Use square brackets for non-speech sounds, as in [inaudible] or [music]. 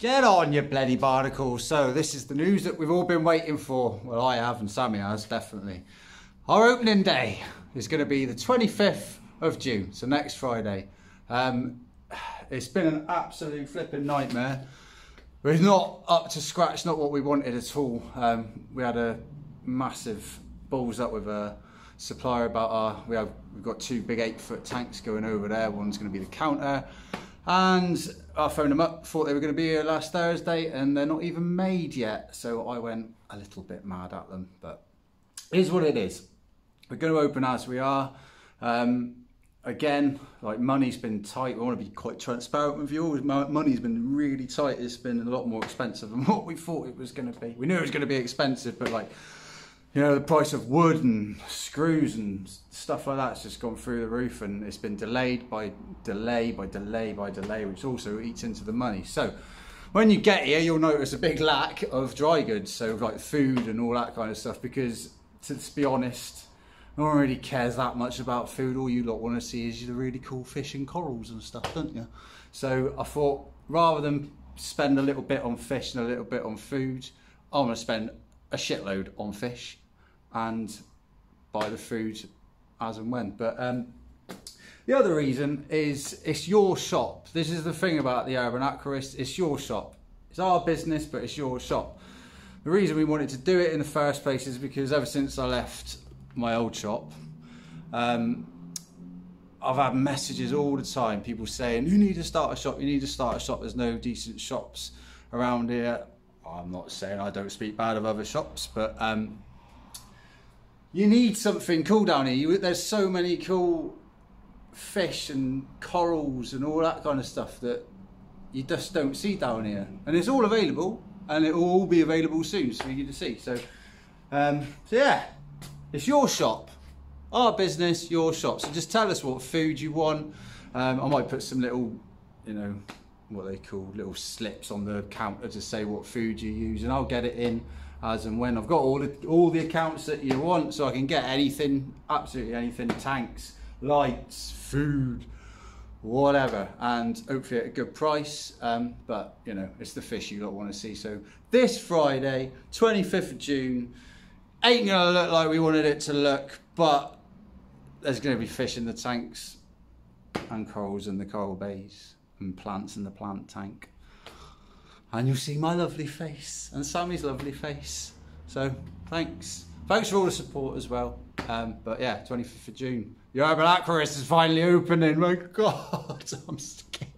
Get on, you bloody barnacles. So, this is the news that we've all been waiting for. Well, I have, and Sammy has, definitely. Our opening day is going to be the 25th of June, so next Friday. Um, it's been an absolute flipping nightmare. We're not up to scratch, not what we wanted at all. Um, we had a massive balls up with a supplier about our, we have, we've got two big eight foot tanks going over there. One's going to be the counter and I phoned them up, thought they were going to be here last Thursday, and they're not even made yet. So I went a little bit mad at them, but is what it is. We're going to open as we are. Um, again, like money's been tight. We want to be quite transparent with you. All. Money's been really tight. It's been a lot more expensive than [laughs] what we thought it was going to be. We knew it was going to be expensive, but like you know, the price of wood and screws and stuff like that's just gone through the roof and it's been delayed by delay by delay by delay, which also eats into the money. So when you get here, you'll notice a big lack of dry goods, so like food and all that kind of stuff, because to, to be honest, no one really cares that much about food. All you lot want to see is the really cool fish and corals and stuff, don't you? So I thought rather than spend a little bit on fish and a little bit on food, I'm going to spend a shitload on fish and buy the food as and when. But um, the other reason is it's your shop. This is the thing about the Urban Aquarist, it's your shop. It's our business, but it's your shop. The reason we wanted to do it in the first place is because ever since I left my old shop, um, I've had messages all the time, people saying, you need to start a shop, you need to start a shop, there's no decent shops around here. I'm not saying I don't speak bad of other shops, but um, you need something cool down here. You, there's so many cool fish and corals and all that kind of stuff that you just don't see down here. And it's all available and it will all be available soon for you to see. So, um, so yeah, it's your shop, our business, your shop. So just tell us what food you want. Um, I might put some little, you know, what they call little slips on the counter to say what food you use and I'll get it in as and when. I've got all the, all the accounts that you want so I can get anything, absolutely anything, tanks, lights, food, whatever, and hopefully at a good price. Um, but you know, it's the fish you don't want to see. So this Friday, 25th of June, ain't gonna look like we wanted it to look, but there's gonna be fish in the tanks and corals in the coral bays and plants in the plant tank and you'll see my lovely face and Sammy's lovely face. So thanks. Thanks for all the support as well. Um, but yeah, 25th of June. Your Urban Aquarist is finally opening. My [laughs] God, I'm scared.